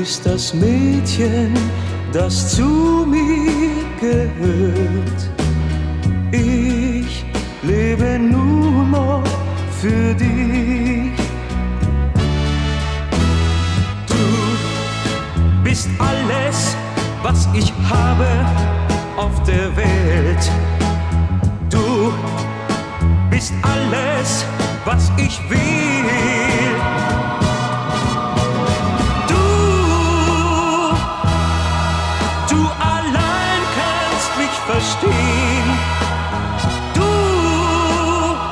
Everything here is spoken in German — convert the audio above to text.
bist das Mädchen, das zu mir gehört. Ich lebe nur noch für dich. Du bist alles, was ich habe auf der Welt. Du bist alles, was ich will. trusty.